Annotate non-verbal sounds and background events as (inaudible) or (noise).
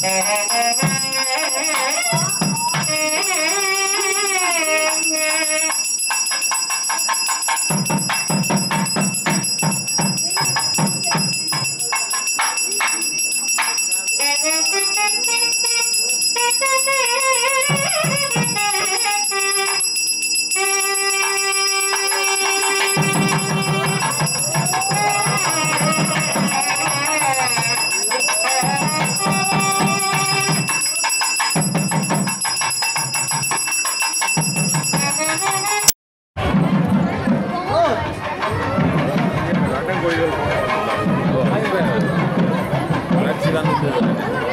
Thank (laughs) you. 一般都是。